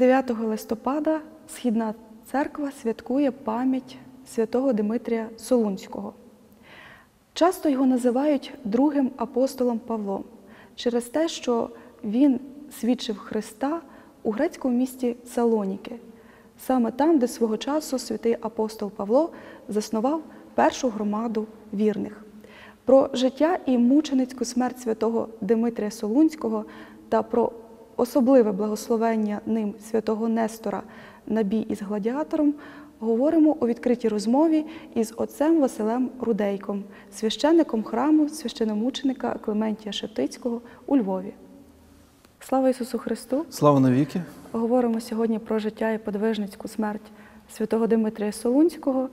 9 листопада Східна церква святкує пам'ять святого Димитрія Солунського. Часто його називають другим апостолом Павлом через те, що він свідчив Христа у грецькому місті Салоніки, саме там, де свого часу святий апостол Павло заснував першу громаду вірних. Про життя і мученицьку смерть святого Димитрія Солунського та про особливе благословення ним святого Нестора на бій із гладіатором говоримо у відкритій розмові із отцем Василем Рудейком, священником храму священомученика Клементія Шептицького у Львові. Слава Ісусу Христу! Слава навіки! Говоримо сьогодні про життя і подвижницьку смерть святого Димитрія Солунського.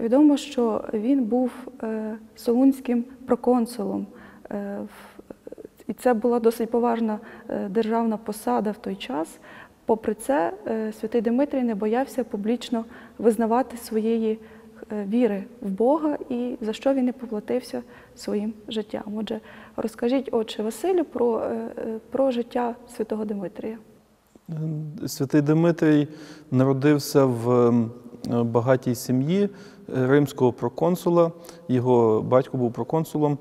Відомо, що він був е, солунським проконсулом, е, і це була досить поважна е, державна посада в той час. Попри це, святий Димитрій не боявся публічно визнавати своєї віри в Бога і за що він не поплатився своїм життям. Отже, розкажіть, отче Василю, про, про життя святого Димитрія. Святий Димитрій народився в багатій сім'ї римського проконсула. Його батько був проконсулом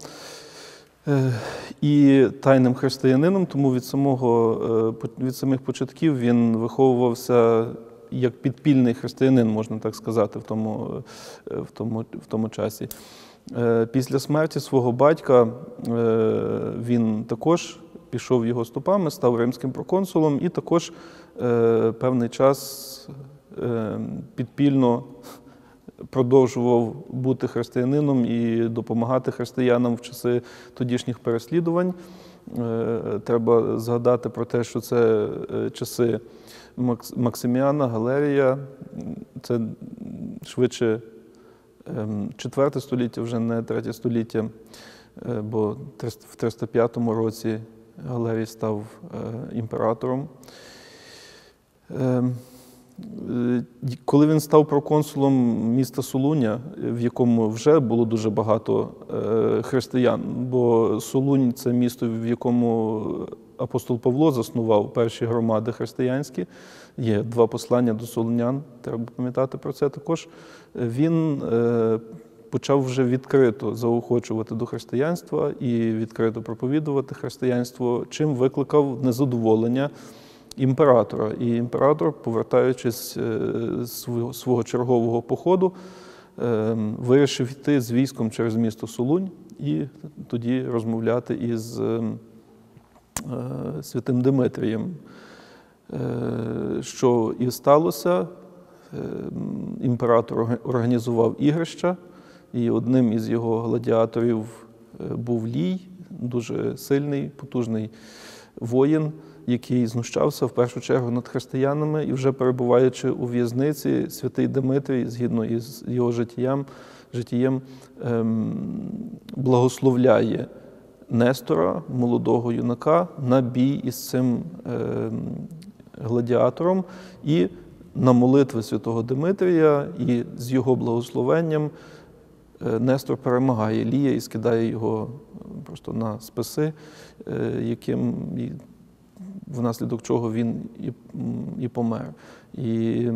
і тайним християнином, тому від самого від самих початків він виховувався як підпільний християнин, можна так сказати, в тому, в тому, в тому часі. Після смерті свого батька він також пішов його стопами, став римським проконсулом і також певний час підпільно продовжував бути християнином і допомагати християнам в часи тодішніх переслідувань. Треба згадати про те, що це часи Максиміана, Галерія, це швидше четверте століття, вже не третє століття, бо в 305 році Галерій став імператором. Коли він став проконсулом міста Солуня, в якому вже було дуже багато християн, бо Солунь це місто, в якому апостол Павло заснував перші громади християнські. Є два послання до солунян, треба пам'ятати про це також. Він почав вже відкрито заохочувати до християнства і відкрито проповідувати християнство, чим викликав незадоволення імператора. І імператор, повертаючись з свого чергового походу, вирішив йти з військом через місто Солунь і тоді розмовляти із святим Димитрієм. Що і сталося, імператор організував ігрища, і одним із його гладіаторів був Лій, дуже сильний, потужний воїн, який знущався в першу чергу над християнами і, вже перебуваючи у в'язниці, святий Димитрій, згідно із його життям, життєм, благословляє Нестора, молодого юнака, на бій із цим гладіатором і на молитви святого Димитрія, і з його благословенням Нестор перемагає Лія і скидає його просто на списи, яким внаслідок чого він і і помер. І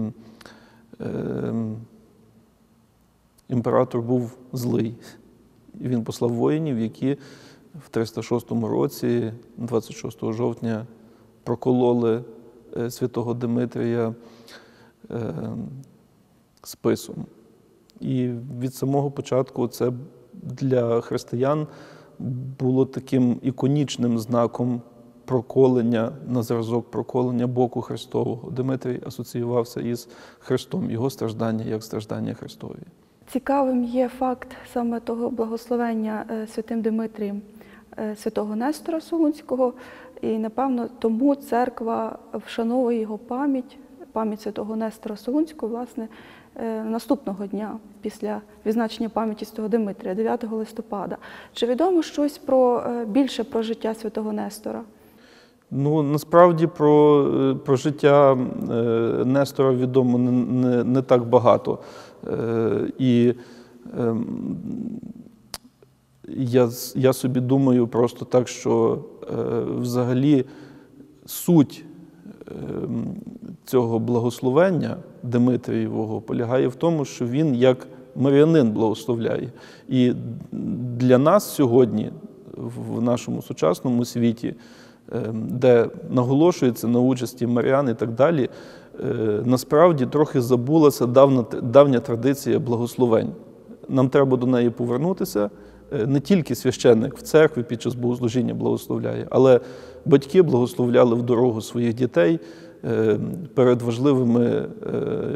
е, імператор був злий. І Він послав воїнів, які в 306 році, 26 жовтня, прокололи святого Димитрія е, списом. І від самого початку це для християн було таким іконічним знаком проколення на зразок проколення боку Христового. Димитрій асоціювався із Христом, його страждання як страждання Христові. Цікавим є факт саме того благословення святим Димитрієм святого Нестора Солунського, і, напевно, тому церква вшановує його пам'ять, пам'ять святого Нестора Солунського, власне, наступного дня після відзначення пам'яті святого Димитрія, 9 листопада. Чи відомо щось про більше про життя святого Нестора? Ну, насправді про про життя Нестора відомо не, не, не так багато. І я я собі думаю просто так, що взагалі суть ем, цього благословення Димитрієвого полягає в тому, що він як маріанин благословляє. І для нас сьогодні, в нашому сучасному світі, ем, де наголошується на участі Маріан і так далі, е, насправді трохи забулася давня, давня традиція благословень. Нам треба до неї повернутися. Е, Не тільки священник в церкві під час богослужіння благословляє, але батьки благословляли в дорогу своїх дітей е, перед важливими е,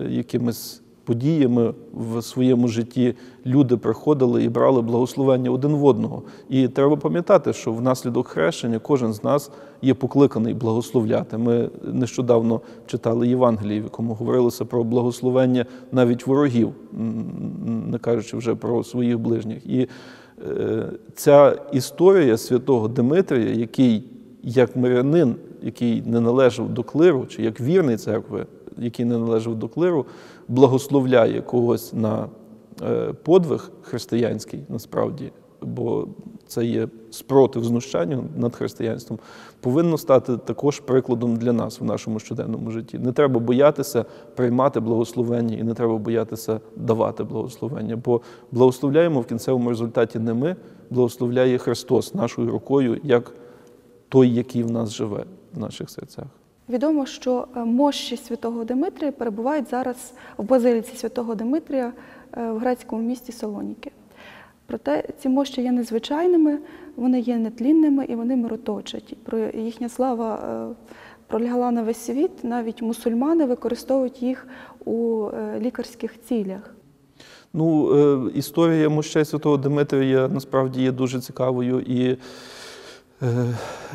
якимись подіями в своєму житті. Люди приходили і брали благословення один в одного. І треба пам'ятати, що внаслідок хрещення кожен з нас є покликаний благословляти. Ми нещодавно читали Євангеліє, в якому говорилося про благословення навіть ворогів, не кажучи вже про своїх ближніх. І е, ця історія святого Димитрія, який як мирянин, який не належав до клиру, чи як вірний церкви, який не належав до клиру, благословляє когось на е, подвиг християнський насправді, бо це є спротив знущанню над християнством, повинно стати також прикладом для нас в нашому щоденному житті. Не треба боятися приймати благословення і не треба боятися давати благословення, бо благословляємо в кінцевому результаті не ми, благословляє Христос нашою рукою, як той, який в нас живе в наших серцях. Відомо, що е, мощі святого Димитрія перебувають зараз в базиліці святого Димитрія е, в грецькому місті Салоніки. Проте ці мощі є незвичайними, вони є нетлінними і вони мироточать. Про їхня слава е, пролягла на весь світ. Навіть мусульмани використовують їх у лікарських цілях. Ну, історія мощей святого Димитрія насправді є дуже цікавою і.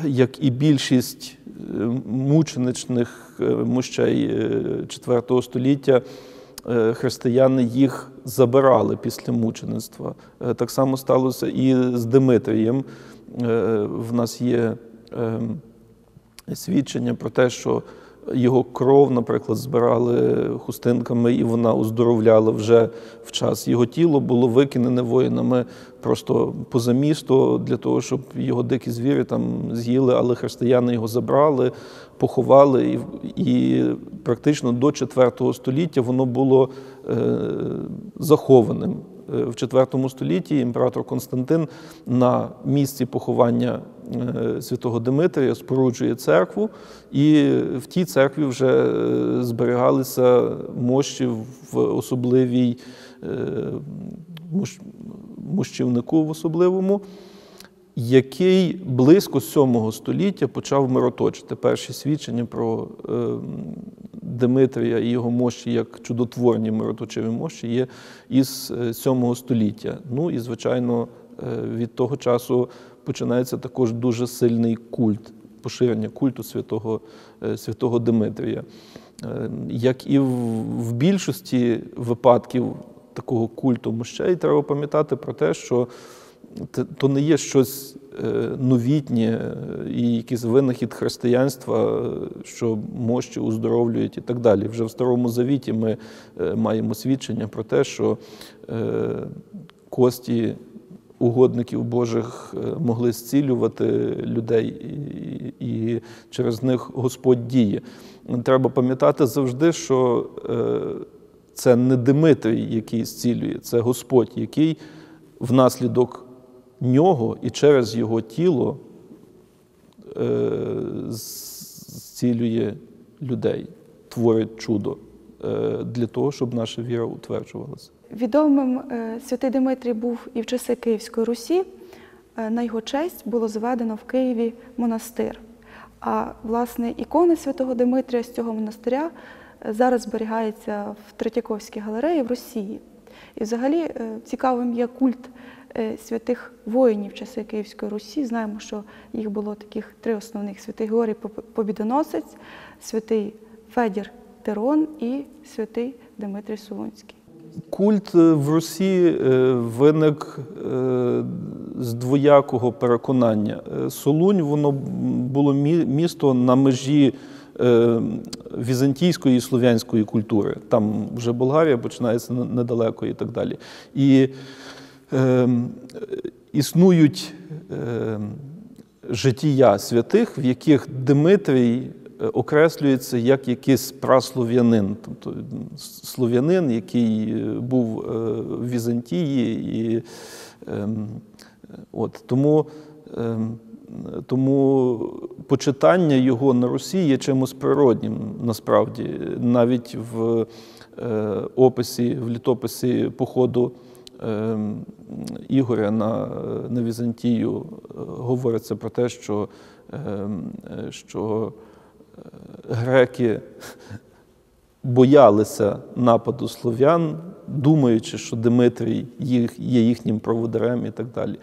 Як і більшість мученичних е, мощей е, IV століття, е, християни їх забирали після мучеництва. Е, Так само сталося і з Димитрієм. Е, В нас є ем, свідчення про те, що його кров, наприклад, збирали хустинками, і вона оздоровляла вже в час. Його тіло було викинене воїнами просто поза місто для того, щоб його дикі звірі там з'їли, але християни його забрали, поховали, і, і практично до IV століття воно було е, захованим. Е, В IV столітті імператор Константин на місці поховання е, святого Димитрія споруджує церкву, і в тій церкві вже е, зберігалися мощі в особливій мощівнику в особливому, який близько 7 століття почав мироточити перші свідчення про е, Димитрія і його мощі як чудотворні мироточиві мощі є із е, 7 століття. Ну і, звичайно, е, від того часу починається також дуже сильний культ, поширення культу святого, е, святого Димитрія. Е, Як і в, більшості випадків такого культу мощей, треба пам'ятати про те, що то не є щось е, новітнє е, і якийсь винахід християнства, е, що мощі оздоровлюють і так далі. Вже в Старому Завіті ми маємо свідчення про те, що кості угодників Божих могли зцілювати людей, і, через них Господь діє. Треба пам'ятати завжди, що це не Димитрій, який зцілює, це Господь, який внаслідок нього і через його тіло е, зцілює людей, творить чудо е, для того, щоб наша віра утверджувалася. Відомим е, святий Димитрій був і в часи Київської Русі. Е, На його честь було зведено в Києві монастир. А власне ікона святого Димитрія з цього монастиря е, зараз зберігається в Третьяковській галереї в Росії. І взагалі е, цікавим є культ е, святих воїнів часи Київської Русі. Знаємо, що їх було таких три основних: святий Георгій Побідоносець, святий Федір Тирон і святий Димитрій Солунський. Культ е, в Русі виник з двоякого переконання. Солунь воно було місто на межі візантійської і слов'янської культури. Там вже Болгарія починається недалеко і так далі. І е, існують е, життя святих, в яких Димитрій е, окреслюється як якийсь праслов'янин, тобто слов'янин, який е, був е, в Візантії. І, ем, от, тому, ем, тому почитання його на Русі є чимось природнім насправді. Навіть в е, описі, в літописі походу ем, Ігоря на, на Візантію е, говориться про те, що, ем, що е, греки боялися нападу слов'ян, думаючи, що Димитрій є їхнім проводарем і так далі.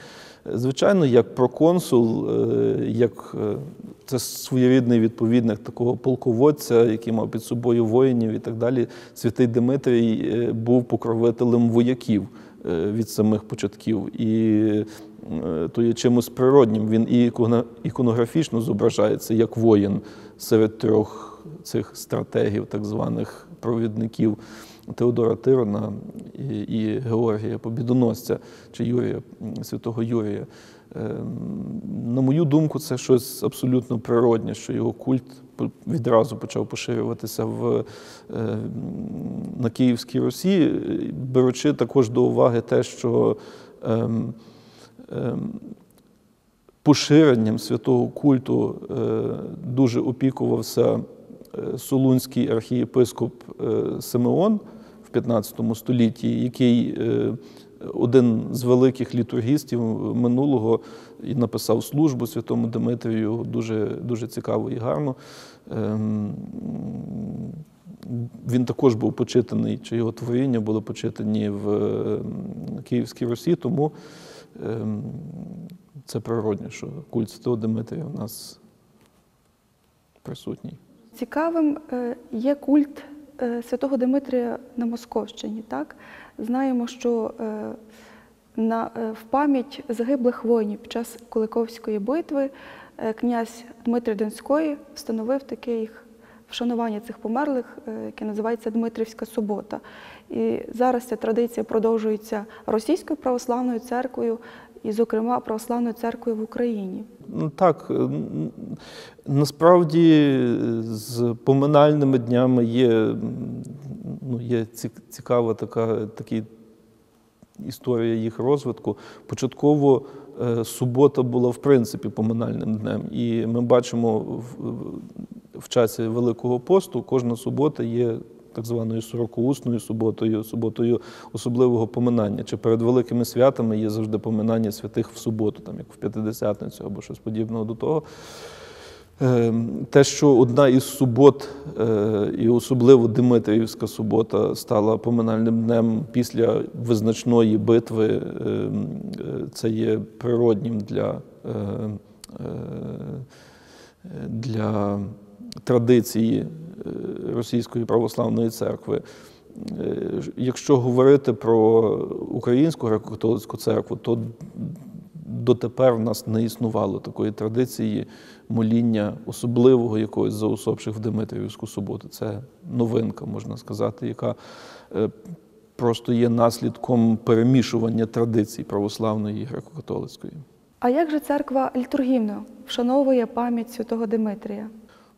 Звичайно, як проконсул, е, як е, це своєрідний відповідник такого полководця, який мав під собою воїнів і так далі, святий Димитрій е, був покровителем вояків від самих початків. І то є чимось природнім. Він і іконографічно зображається як воїн серед трьох цих стратегів, так званих провідників Теодора Тирона і, і Георгія Побідоносця чи Юрія, святого Юрія. Ем, На мою думку, це щось абсолютно природнє, що його культ відразу почав поширюватися в, е, на Київській Русі, е, беручи також до уваги те, що ем, ем, поширенням святого культу е, дуже опікувався е, Солунський архієпископ Симеон 15 столітті, який е, один з великих літургістів минулого і написав службу святому Димитрію, дуже, дуже цікаво і гарно. Ем, Він також був почитаний, чи його творіння були почитані в е, Київській Русі, тому ем, це природне, що культ Святого Димитрія у нас присутній. Цікавим е, є культ святого Димитрія на Московщині. Так? Знаємо, що е, на, е, в пам'ять загиблих воїнів під час Куликовської битви е, князь Дмитрий Донський встановив таке їх вшанування цих померлих, е, яке називається Дмитрівська субота. І зараз ця традиція продовжується Російською православною церквою і, зокрема, православною церквою в Україні. Ну, Так, е, насправді з поминальними днями є, ну, є цікава така, такі історія їх розвитку. Початково е, субота була в принципі поминальним днем. І ми бачимо в- в часі Великого посту кожна субота є так званою сорокouсною суботою, суботою особливого поминання. Чи перед великими святами є завжди поминання святих в суботу, там як в п'ятидесятницю або щось подібного до того. Е, Те, що одна із субот, е, і особливо Димитріївська субота, стала поминальним днем після визначної битви, е, е, це є природнім для, е, для традиції Російської православної церкви. Е, Якщо говорити про Українську греко-католицьку церкву, то дотепер в нас не існувало такої традиції моління особливого якогось за усопших в Димитрівську суботу. Це новинка, можна сказати, яка е, просто є наслідком перемішування традицій православної і греко-католицької. А як же церква літургійно вшановує пам'ять святого Димитрія?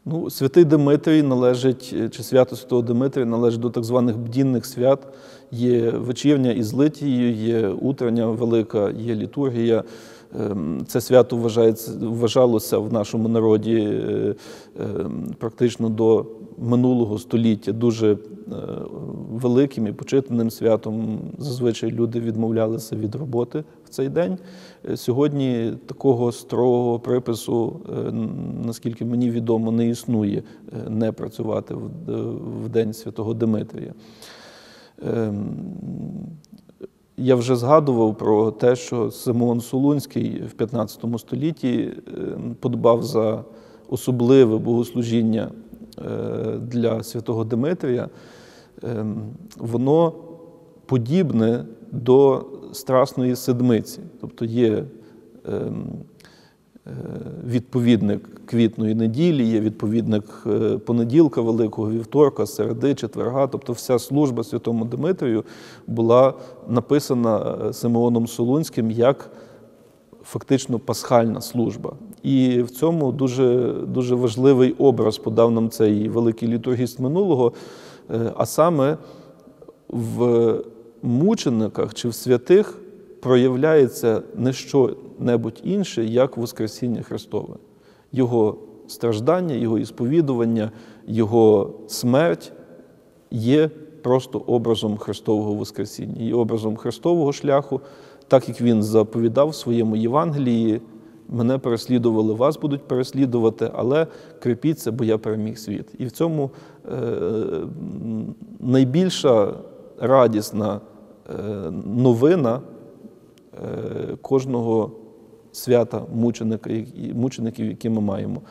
Ну, святий Димитрій належить, е, чи свято Святого Димитрія належить до так званих бдінних свят. Є вечірня із литією, є утрення велика, є літургія. Ем, Це свято вважалося в нашому народі е, ем, практично до минулого століття дуже е, великим і почитаним святом. Зазвичай люди відмовлялися від роботи в цей день. Е, Сьогодні такого строгого припису, наскільки мені відомо, не існує не працювати в День Святого Димитрія. Я вже згадував про те, що Симон Солунський в 15 столітті е, подбав за особливе богослужіння е, для святого Димитрія. Ем, Воно подібне до Страсної Седмиці, тобто є ем, е, відповідник квітної неділі, є відповідник е, понеділка, Великого вівторка, середи, четверга. Тобто вся служба Святому Димитрію була написана е, Симеоном Солунським як фактично пасхальна служба. І в цьому дуже, дуже важливий образ подав нам цей великий літургіст минулого, е, а саме в мучениках чи в святих проявляється не що-небудь інше, як Воскресіння Христове. Його страждання, його ісповідування, його смерть є просто образом Христового Воскресіння, і образом Христового шляху, так як Він заповідав в своєму Євангелії. Мене переслідували, вас будуть переслідувати, але крепіться, бо я переміг світ. І в цьому е, найбільша радісна е, новина е, кожного свята мучеників, які ми маємо.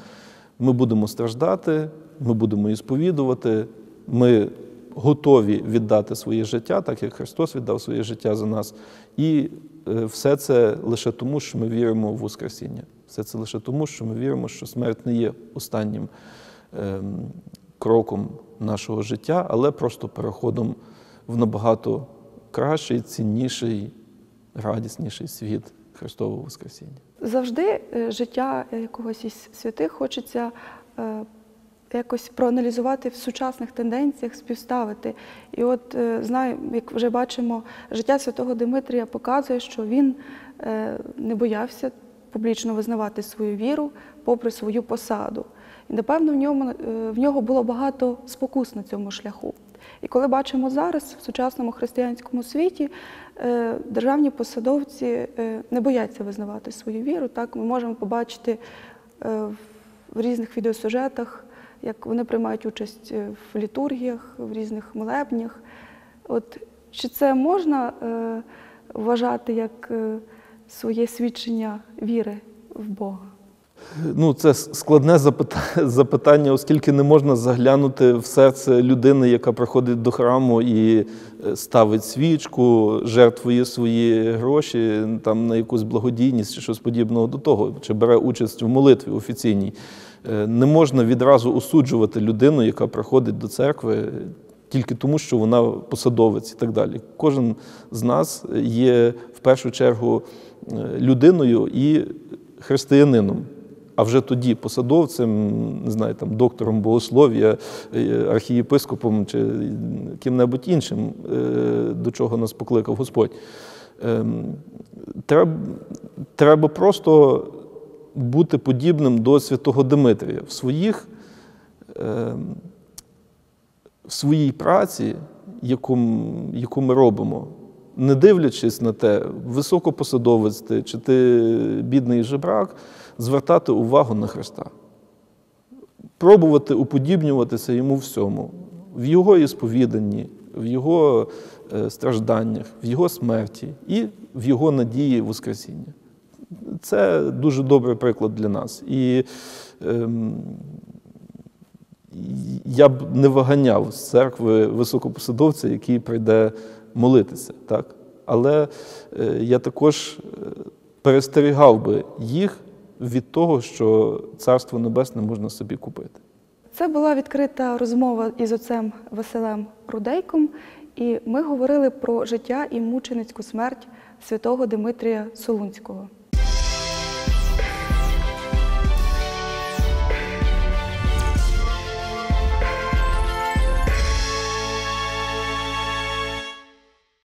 Ми будемо страждати, ми будемо ісповідувати, ми готові віддати своє життя, так як Христос віддав своє життя за нас. І е, все це лише тому, що ми віримо в Воскресіння. Все це лише тому, що ми віримо, що смерть не є останнім ем, кроком нашого життя, але просто переходом в набагато кращий, цінніший, радісніший світ Христового Воскресіння. Завжди е, життя якогось із святих хочеться е, якось проаналізувати в сучасних тенденціях, співставити. І от е, знаю, як вже бачимо, життя святого Димитрія показує, що він е, не боявся публічно визнавати свою віру попри свою посаду. І напевно в ньому е, в нього було багато спокус на цьому шляху. І коли бачимо зараз в сучасному християнському світі, е, державні посадовці е, не бояться визнавати свою віру. Так ми можемо побачити в різних відеосюжетах, як вони приймають участь в літургіях, в різних молебнях. От чи це можна вважати як своє свідчення віри в Бога? Ну, це складне запита- запитання, оскільки не можна заглянути в серце людини, яка приходить до храму і е, ставить свічку, жертвує свої гроші там на якусь благодійність чи щось подібного до того, чи бере участь в молитві офіційній. Е, Не можна відразу осуджувати людину, яка приходить до церкви. Тільки тому, що вона посадовець і так далі. Кожен з нас є в першу чергу е, людиною і християнином а вже тоді посадовцем, не знаю, там, доктором богослов'я, е, архієпископом чи ким-небудь іншим, е, до чого нас покликав Господь. Ем, Треба, просто бути подібним до святого Димитрія в своїх. ем, В своїй праці, яку, яку ми робимо, не дивлячись на те, високопосадовець ти чи ти бідний жебрак, звертати увагу на Христа, пробувати уподібнюватися йому всьому, в Його ісповіданні, в Його е, стражданнях, в Його смерті і в Його надії Воскресіння. Це дуже добрий приклад для нас. І ем, я б не виганяв з церкви високопосадовця, який прийде молитися. Так? Але е, я також е, перестерігав би їх від того, що Царство Небесне можна собі купити. Це була відкрита розмова із отцем Василем Рудейком, і ми говорили про життя і мученицьку смерть святого Димитрія Солунського.